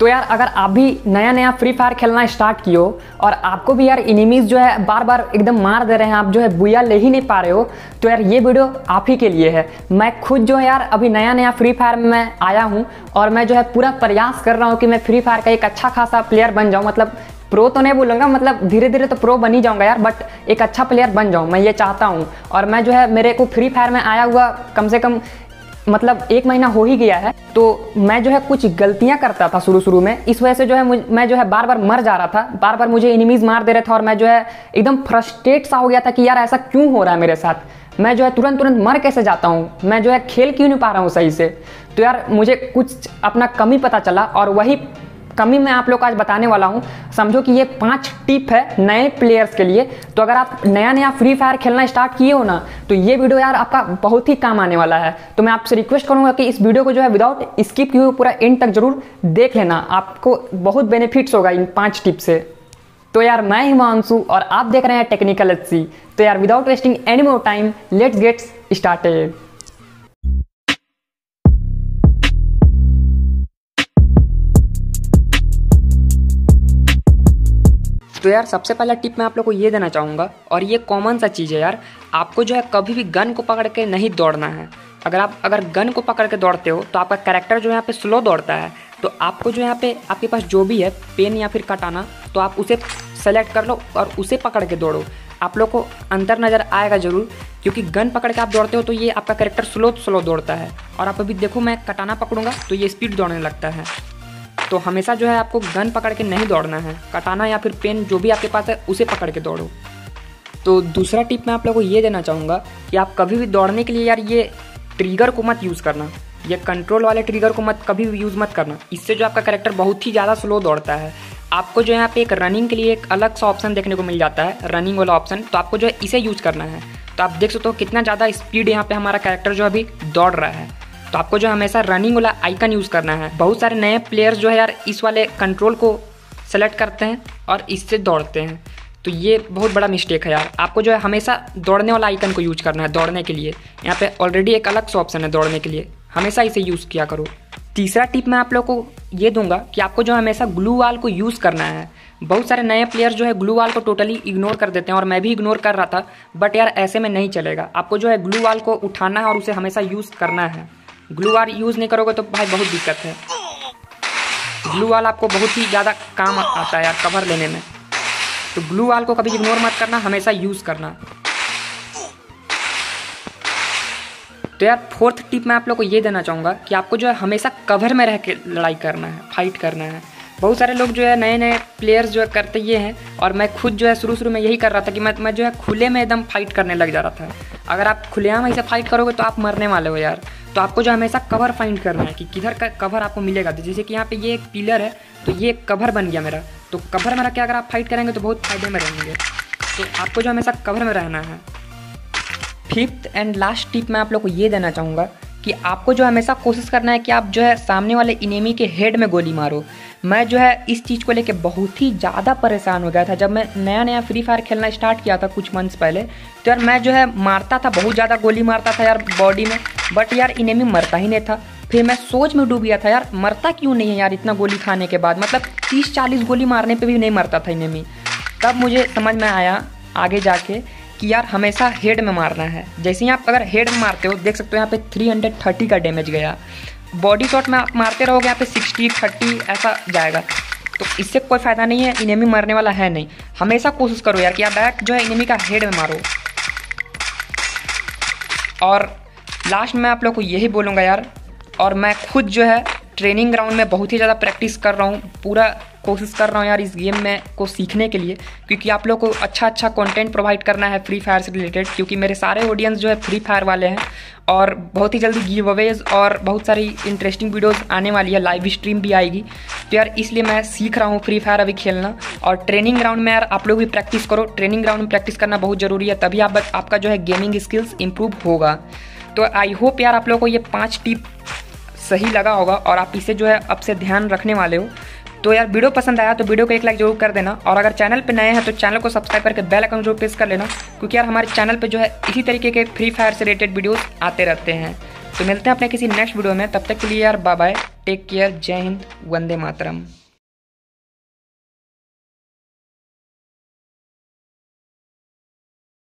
तो यार, अगर आप भी नया नया फ्री फायर खेलना स्टार्ट किए हो और आपको भी यार इनिमीज जो है बार बार एकदम मार दे रहे हैं, आप जो है बुया ले ही नहीं पा रहे हो तो यार ये वीडियो आप ही के लिए है। मैं खुद जो है यार अभी नया नया फ्री फायर में आया हूँ और मैं जो है पूरा प्रयास कर रहा हूँ कि मैं फ्री फायर का एक अच्छा खासा प्लेयर बन जाऊँ। मतलब प्रो तो नहीं बोलूँगा मतलब धीरे धीरे तो प्रो बन ही जाऊँगा यार बट एक अच्छा प्लेयर बन जाऊँ, मैं ये चाहता हूँ। और मैं जो है मेरे को फ्री फायर में आया हुआ कम से कम मतलब एक महीना हो ही गया है तो मैं जो है कुछ गलतियाँ करता था शुरू शुरू में। इस वजह से जो है मैं जो है बार बार मर जा रहा था। बार बार मुझे इनिमीज मार दे रहे थे और मैं जो है एकदम फ्रस्ट्रेट सा हो गया था कि यार ऐसा क्यों हो रहा है मेरे साथ? मैं जो है तुरंत तुरंत मर कैसे जाता हूँ? मैं जो है खेल क्यों नहीं पा रहा हूँ सही से? तो यार मुझे कुछ अपना कमी पता चला और वही कमी मैं आप लोग आज बताने वाला हूँ। समझो कि ये पाँच टिप है नए प्लेयर्स के लिए। तो अगर आप नया नया फ्री फायर खेलना स्टार्ट किए हो ना तो ये वीडियो यार आपका बहुत ही काम आने वाला है। तो मैं आपसे रिक्वेस्ट करूँगा कि इस वीडियो को जो है विदाउट स्किप किए पूरा एंड तक ज़रूर देख लेना। आपको बहुत बेनिफिट्स होगा इन पाँच टिप से। तो यार मैं हिमांशु और आप देख रहे हैं टेक्निकल एचसी तो यार without wasting any more time let's gets started तो यार, सबसे पहला टिप मैं आप लोग को ये देना चाहूँगा, और ये कॉमन सा चीज़ है यार, आपको जो है कभी भी गन को पकड़ के नहीं दौड़ना है। अगर आप, अगर गन को पकड़ के दौड़ते हो तो आपका कैरेक्टर जो यहाँ पे स्लो दौड़ता है। तो आपको जो यहाँ पे, आपके पास जो भी है पेन या फिर कटाना तो आप उसे सेलेक्ट कर लो और उसे पकड़ के दौड़ो। आप लोग को अंतर नज़र आएगा ज़रूर, क्योंकि गन पकड़ के आप दौड़ते हो तो ये आपका कैरेक्टर स्लो स्लो दौड़ता है। और आप अभी देखो, मैं कटाना पकड़ूँगा तो ये स्पीड दौड़ने लगता है। तो हमेशा जो है आपको गन पकड़ के नहीं दौड़ना है। कटाना या फिर पेन जो भी आपके पास है, उसे पकड़ के दौड़ो। तो दूसरा टिप मैं आप लोगों को ये देना चाहूँगा कि आप कभी भी दौड़ने के लिए यार ये ट्रिगर को मत यूज़ करना। ये कंट्रोल वाले ट्रिगर को मत, कभी भी यूज़ मत करना। इससे जो आपका करेक्टर बहुत ही ज़्यादा स्लो दौड़ता है। आपको जो यहाँ पे एक रनिंग के लिए एक अलग सा ऑप्शन देखने को मिल जाता है रनिंग वाला ऑप्शन तो आपको जो है इसे यूज़ करना है। तो आप देख सकते हो कितना ज़्यादा स्पीड यहाँ पे हमारा कैरेक्टर जो अभी दौड़ रहा है। तो आपको जो हमेशा रनिंग वाला आइकन यूज़ करना है। बहुत सारे नए प्लेयर्स जो है यार, इस वाले कंट्रोल को सेलेक्ट करते हैं और इससे दौड़ते हैं। तो ये बहुत बड़ा मिस्टेक है यार। आपको जो है हमेशा दौड़ने वाला आइकन को यूज़ करना है, दौड़ने के लिए। यहाँ पे ऑलरेडी एक अलग सा ऑप्शन है दौड़ने के लिए। हमेशा इसे यूज़ किया करो। तीसरा टिप मैं आप लोग को ये दूँगा कि आपको जो है हमेशा ग्लू वाल को यूज़ करना है। बहुत सारे नए प्लेयर जो है ग्लू वाल को टोटली इग्नोर कर देते हैं और मैं भी इग्नोर कर रहा था बट यार ऐसे में नहीं चलेगा। आपको जो है ग्लू वाल को उठाना है और उसे हमेशा यूज़ करना है। ग्लू वाल यूज़ नहीं करोगे तो भाई बहुत दिक्कत है। ग्लू वाल आपको बहुत ही ज़्यादा काम आता है यार कवर लेने में। तो ग्लू वाल को कभी इग्नोर मत करना, हमेशा यूज़ करना। तो यार फोर्थ टिप मैं आप लोग को ये देना चाहूँगा कि आपको जो है हमेशा कवर में रह के लड़ाई करना है फाइट करना है। बहुत सारे लोग जो है नए नए प्लेयर्स जो है करते ये हैं और मैं खुद जो है शुरू शुरू में यही कर रहा था कि मैं मैं जो है खुले में एकदम फाइट करने लग जा रहा था। अगर आप खुलेआम ऐसे फाइट करोगे तो आप मरने वाले हो यार। तो आपको जो हमेशा कवर फाइंड करना है कि किधर का कवर आपको मिलेगा। तो जैसे कि यहाँ पे ये एक पिलर है तो ये एक कवर बन गया मेरा। तो कवर में रख के अगर आप फाइट करेंगे तो बहुत फ़ायदे में रहेंगे। तो आपको जो हमेशा कवर में रहना है। फिफ्थ एंड लास्ट टिप मैं आप लोग को ये देना चाहूँगा कि आपको जो हमेशा कोशिश करना है कि आप जो है सामने वाले इनेमी के हेड में गोली मारो। मैं जो है इस चीज़ को लेके बहुत ही ज़्यादा परेशान हो गया था। जब मैं नया नया फ्री फायर खेलना स्टार्ट किया था कुछ मंथ्स पहले तो यार मैं जो है मारता था, बहुत ज़्यादा गोली मारता था यार बॉडी में बट यार इनेमी मरता ही नहीं था। फिर मैं सोच में डूब गया था, यार मरता क्यों नहीं है यार इतना गोली खाने के बाद? मतलब तीस चालीस गोली मारने पर भी नहीं मरता था इनेमी तब मुझे समझ में आया आगे जाके कि यार हमेशा हेड में मारना है। जैसे ही आप अगर हेड में मारते हो, देख सकते हो यहाँ पे 330 का डैमेज गया। बॉडी शॉट में आप मारते रहोगे, यहाँ पे 60 30 ऐसा जाएगा। तो इससे कोई फ़ायदा नहीं है इनेमी मरने वाला है नहीं। हमेशा कोशिश करो यार कि आप डायरेक्ट जो है इनेमी का हेड में मारो। और लास्ट में आप लोग को यही बोलूँगा यार, और मैं खुद जो है ट्रेनिंग ग्राउंड में बहुत ही ज़्यादा प्रैक्टिस कर रहा हूँ, पूरा कोशिश कर रहा हूँ यार इस गेम में को सीखने के लिए, क्योंकि आप लोग को अच्छा अच्छा कंटेंट प्रोवाइड करना है फ्री फायर से रिलेटेड क्योंकि मेरे सारे ऑडियंस जो है फ्री फायर वाले हैं और बहुत ही जल्दी गिव अवेज और बहुत सारी इंटरेस्टिंग वीडियोस आने वाली है लाइव स्ट्रीम भी आएगी। तो यार इसलिए मैं सीख रहा हूँ फ्री फायर अभी खेलना और ट्रेनिंग ग्राउंड में यार आप लोग भी प्रैक्टिस करो। ट्रेनिंग ग्राउंड में प्रैक्टिस करना बहुत ज़रूरी है, तभी आप, आपका जो है गेमिंग स्किल्स इंप्रूव होगा। तो आई होप यार आप लोग को ये पाँच टिप सही लगा होगा और आप इसे जो है अब से ध्यान रखने वाले हो। तो यार, वीडियो पसंद आया तो वीडियो को एक लाइक ज़रूर कर देना और अगर चैनल पे नए हैं तो चैनल को सब्सक्राइब करके बेल आइकन ज़रूर प्रेस कर लेना, क्योंकि यार हमारे चैनल पे जो है इसी तरीके के फ्री फायर से रिलेटेड वीडियोस आते रहते हैं। तो मिलते हैं अपने किसी नेक्स्ट वीडियो में, तब तक के लिए यार बाय बाय टेक केयर जय हिंद, वंदे मातरम।